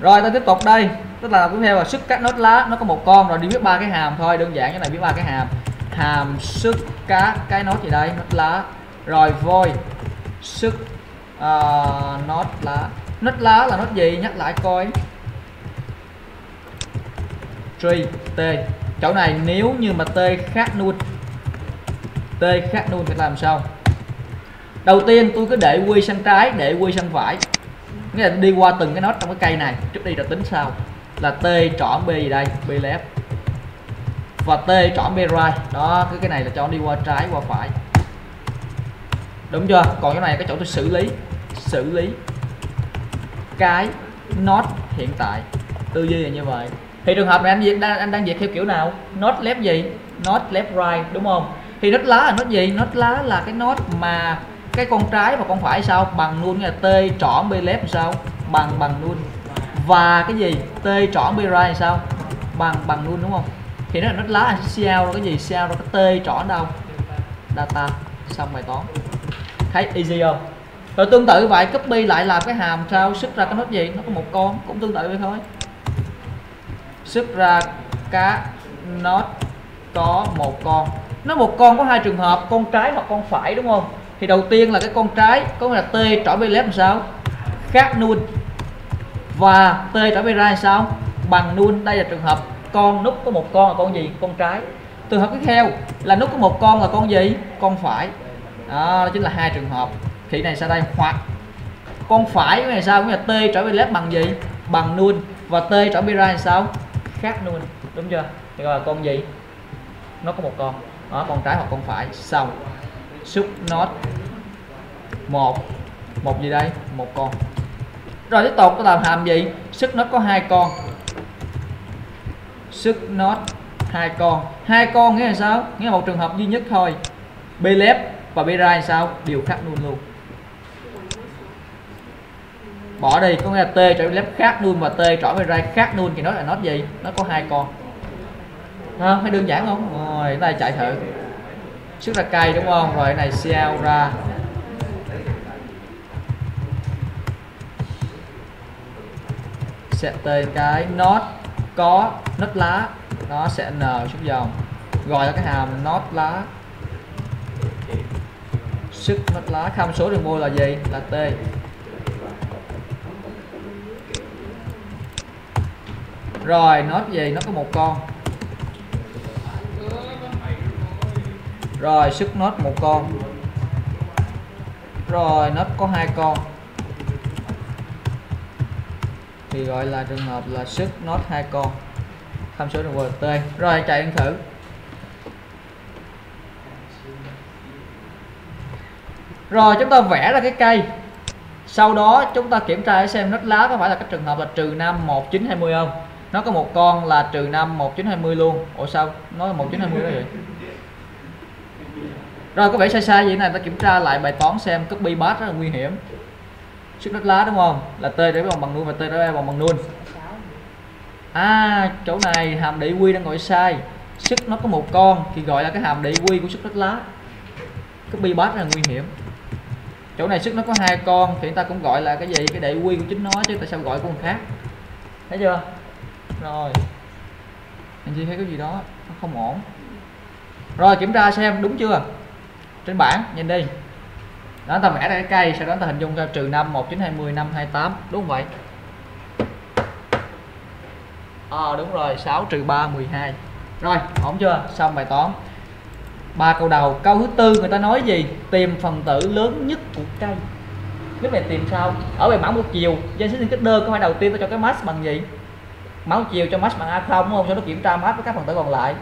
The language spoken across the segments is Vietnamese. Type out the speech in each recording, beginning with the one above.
rồi ta tiếp tục đây. Tức là tiếp theo là sức các nốt lá nó có một con rồi đi viết ba cái hàm thôi đơn giản cái này viết ba cái hàm. Hàm sức cá, cái nốt gì đây? Nốt lá. Rồi vôi sức uh, nốt lá. Nốt lá là nốt gì? Nhắc lại coi. Tree t. Chỗ này nếu như mà t khác nuôi t khác nuôi phải làm sao? Đầu tiên tôi cứ để quy sang trái để quy sang phải nghĩa là đi qua từng cái nốt trong cái cây này, trước đi rồi tính sau. Là t chọn b gì đây? B left. Và t chọn b right. Đó, cái cái này là cho đi qua trái, qua phải. Đúng chưa? Còn cái này cái chỗ tôi xử lý. Xử lý cái nốt hiện tại. Tư duy là như vậy. Thì trường hợp này anh đang anh đang dịch theo kiểu nào? Nốt left gì? Nốt left right, đúng không? Thì nốt lá là nốt gì? Nốt lá là cái nốt mà cái con trái và con phải sao? Bằng luôn là t trọn b left sao? Bằng bằng luôn và cái gì? T trọn b right sao? Bằng bằng luôn đúng không? Thì nó là nốt lá là sẽ cái gì? Sao cái t trọn đâu? Data. Xong bài toán. Thấy easy không? Rồi tương tự vậy, copy lại làm cái hàm sao? Xuất ra cái nốt gì? Nó có một con, cũng tương tự vậy thôi. Xuất ra cá nốt có một con. Nó một con có hai trường hợp, con trái hoặc con phải đúng không? Thì đầu tiên là cái con trái, có nghĩa là t trở về left làm sao? Khác null và t trở về ra sao? Bằng null đây là trường hợp con nút có một con là con gì? Con trái. Trường hợp tiếp theo là nút có một con là con gì? Con phải. Đó chính là hai trường hợp. Thì này sau đây, hoặc con phải cái này sao? Cũng là t trở về left bằng gì? Bằng null và t trở về ra sao? Khác null đúng chưa? Thì gọi là con gì? Nó có một con. Đó, con trái hoặc con phải. Xong xúc nốt một. Một gì đây? Một con. Rồi tiếp tục có làm hàm gì? Sức nốt có hai con. Sức nốt hai con. Hai con nghĩa là sao? Nghĩa là một trường hợp duy nhất thôi. B left và b right sao? Đều khác luôn luôn. Bỏ đi, có nghĩa là t trở left khác luôn và t trở về right khác luôn, thì nó là nốt gì? Nó có hai con. Không thấy đơn giản không? Rồi chúng ta chạy thử trước là cây đúng không? Rồi cái này cell ra. Sẽ tên cái nốt có nốt lá. Nó sẽ n xuống dòng. Gọi là cái hàm nốt lá. Sức nốt lá. Tham số đường mua là gì? Là t. Rồi, nốt gì? Nó có một con. Rồi, sức nốt một con. Rồi, nốt có hai con. Thì gọi là trường hợp là sức nốt hai con. Tham số đường t. Rồi, chạy thử. Rồi, chúng ta vẽ ra cái cây. Sau đó, chúng ta kiểm tra để xem nốt lá có phải là cái trường hợp là trừ 5 1920 không? Nó có một con là trừ 5 1920 luôn. Ủa sao? Nó là 1920 đó vậy? Rồi, có vẻ sai sai vậy này ta kiểm tra lại bài toán xem copy bát rất là nguy hiểm. Sức đất lá, đúng không? Là t để bằng bằng null và t để bằng bằng null. À chỗ này hàm địa quy đang gọi sai. Sức nó có một con thì gọi là cái hàm địa quy của sức đất lá. Copy paste rất là nguy hiểm. Chỗ này sức nó có hai con thì ta cũng gọi là cái gì? Cái địa quy của chính nó chứ tại sao gọi của con khác? Thấy chưa? Rồi. Anh chị thấy cái gì đó? Nó không ổn. Rồi, kiểm tra xem, đúng chưa? Trên bảng nhìn đi. Đó ta vẽ ra cái cây sau đó ta hình dung ra trừ 5 1920 5 28 đúng không vậy? Ờ à, đúng rồi 6 trừ 3 12 rồi ổn chưa? Xong bài toán. Ba câu đầu câu thứ tư người ta nói gì? Tìm phần tử lớn nhất của cây. Lúc này tìm sao ở bài mã một chiều danh sách kết đơn có phải đầu tiên ta cho cái max bằng gì? Mã một chiều cho max bằng a không đúng không? Sau đó kiểm tra max với các phần tử còn lại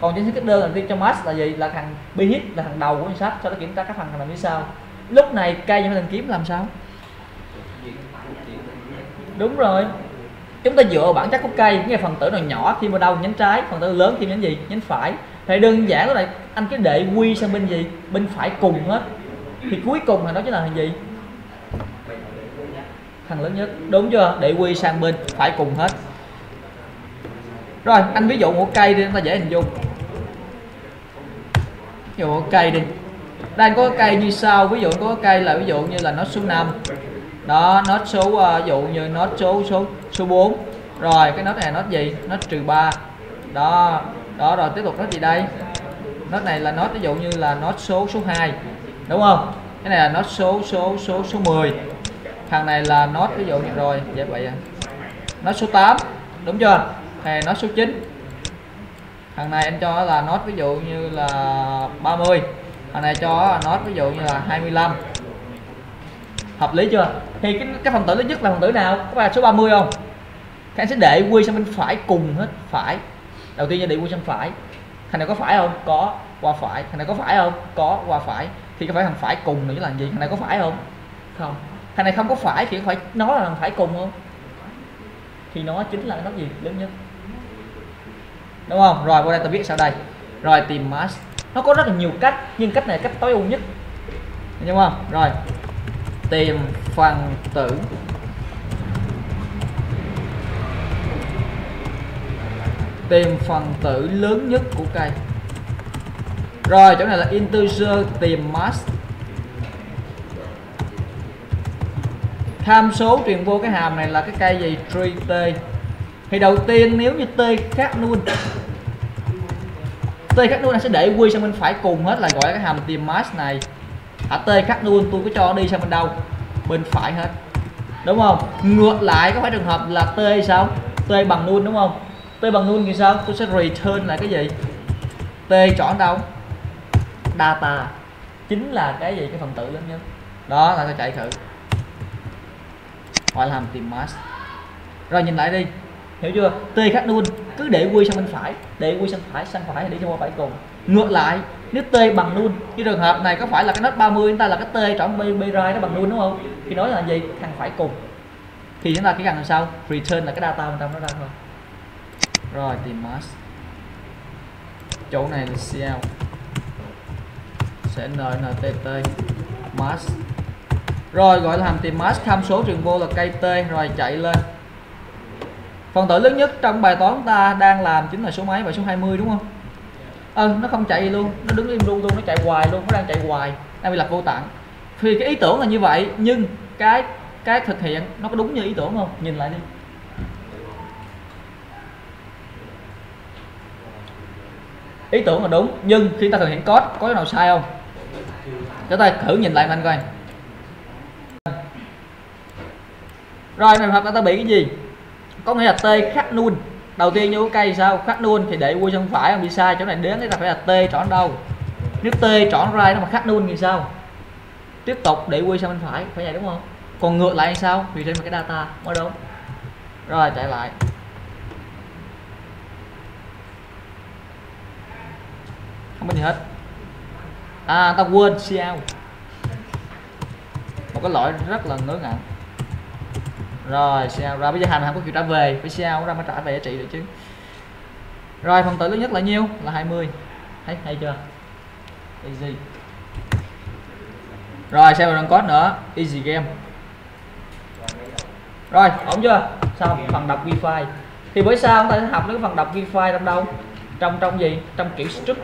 còn chính sách kết đơn đầu tiên cho max là gì? Là thằng bi hit là thằng đầu của danh sách sau đó kiểm tra các phần thằng phía sau lúc này cây phải tìm kiếm làm sao? Đúng rồi. Chúng ta dựa vào bản chất của cây, cái phần tử nào nhỏ khi mà đâu nhánh trái, phần tử lớn khi nhánh gì? Nhánh phải. Thì đơn giản đó là anh cứ để quy sang bên gì? Bên phải cùng hết. Thì cuối cùng thằng đó chính là thằng gì? Thằng lớn nhất. Đúng chưa? Để quy sang bên phải cùng hết. Rồi, anh ví dụ một cây đi, chúng ta dễ hình dung ví dụ một cây đi. Đây có cây như sau ví dụ có cây là ví dụ như là nó số 5 đó nó số uh, ví dụ như nó số số số 4 rồi cái nốt này nốt gì? Nó trừ 3 đó đó rồi tiếp tục nốt gì đây? Nốt này là nốt ví dụ như là nốt số số 2 đúng không? Cái này là nốt số số số số 10 thằng này là nốt ví dụ như rồi. Vậy vậy à. nốt số 8 đúng chưa? Này nốt số 9 thằng này anh cho là nốt ví dụ như là 30 thằng này cho nốt ví dụ như là 25 hợp lý chưa? Thì cái, cái phần tử lớn nhất là phần tử nào? Có phải số 30 không? Các anh sẽ để quy sang bên phải cùng hết phải. Đầu tiên là để quy sang phải. Thằng này có phải không? Có qua phải. Thằng này có phải không? Có qua phải. Thì có phải thằng phải cùng nữa là gì? Thằng này có phải không? Không. Thằng này không có phải thì phải nó là thằng phải cùng không? Thì nó chính là nó gì? Lớn nhất đúng không? Rồi qua đây ta viết sau đây. Rồi, tìm mass nó có rất là nhiều cách, nhưng cách này cách tối ưu nhất. Đúng không? Rồi, tìm phần tử. Tìm phần tử lớn nhất của cây. Rồi, chỗ này là integer, tìm mass tham số truyền vô cái hàm này là cái cây gì? Tree t. Thì đầu tiên, nếu như t khác luôn t khắc luôn là sẽ để quy sang bên phải cùng hết là gọi cái hàm tìm mass này. À, t khắc luôn tôi có cho đi sang bên đâu? Bên phải hết. Đúng không? Ngược lại có phải trường hợp là t sao? T bằng luôn đúng không? T bằng luôn thì sao? Tôi sẽ return lại cái gì? T chọn đâu? Data. Chính là cái gì? Cái phần tử lớn nhất. Đó là tôi chạy thử. Gọi là hàm tìm mask rồi nhìn lại đi hiểu chưa? T khác luôn cứ để quy sang bên phải để quy sang phải sang phải để cho qua phải cùng. Ngược lại nếu t bằng luôn cái trường hợp này có phải là cái nốt 30 chúng ta là cái t chọn b, b right nó bằng luôn đúng không? Thì nói là gì? Thằng phải cùng. Thì chúng ta chỉ cần làm sao? Return là cái data bên trong nó ra thôi. Rồi tìm mask. Chỗ này là cell. Sẽ nnt mask. Rồi gọi là hàm tìm mask tham số truyền vô là cây t rồi chạy lên phần tử lớn nhất trong bài toán ta đang làm chính là số mấy và số 20 đúng không? Ừ nó không chạy luôn. Nó đứng im luôn luôn, nó chạy hoài luôn, nó đang chạy hoài, đang bị lập vô tặng thì cái ý tưởng là như vậy, nhưng cái cái thực hiện nó có đúng như ý tưởng không? Nhìn lại đi. Ý tưởng là đúng, nhưng khi ta thực hiện code, có cái nào sai không? Cho ta thử nhìn lại mình coi. Rồi trường hợp ta bị cái gì? Có nghĩa là t khác luôn. Đầu tiên như cái cây sao? Khác luôn, thì để quy sang phải không bị sai, chỗ này đến thì ta phải là t chọn đâu. Nếu t chọn ra nó mà khác luôn thì sao? Tiếp tục để quy sang bên phải phải vậy đúng không? Còn ngược lại sao? Vì trên cái data, mới đúng. Rồi, chạy lại. Không có gì hết. À tao quên sao một cái lỗi rất là ngớ ngẩn rồi sao ra bây giờ hành không có chịu trả về. Phải sao ra mới trả về giá trị được chứ. Rồi, phần tử lớn nhất là nhiêu? Là 20 thấy, hay chưa? Easy. Rồi xem còn code nữa. Easy game. Rồi, ổn chưa? Xong, phần đọc wifi thì bởi sao chúng ta sẽ học đến phần đọc wifi trong đâu? Trong trong gì? Trong kiểu struct